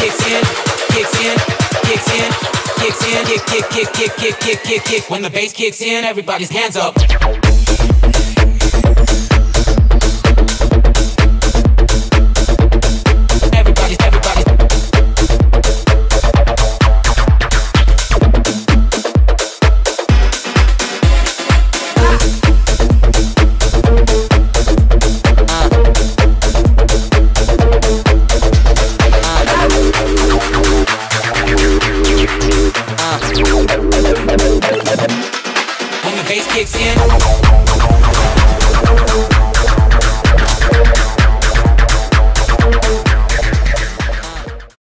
kicks in, kicks in, kicks in, kicks in, kick, kick, kick, kick, kick, kick, kick. When the bass kicks in, everybody's hands up. When the bass kicks in.